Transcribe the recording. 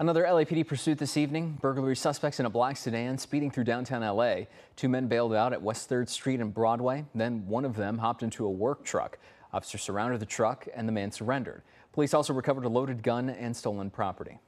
Another LAPD pursuit this evening. Burglary suspects in a black sedan speeding through downtown LA. Two men bailed out at West 3rd Street and Broadway. Then one of them hopped into a work truck. Officers surrounded the truck and the man surrendered. Police also recovered a loaded gun and stolen property.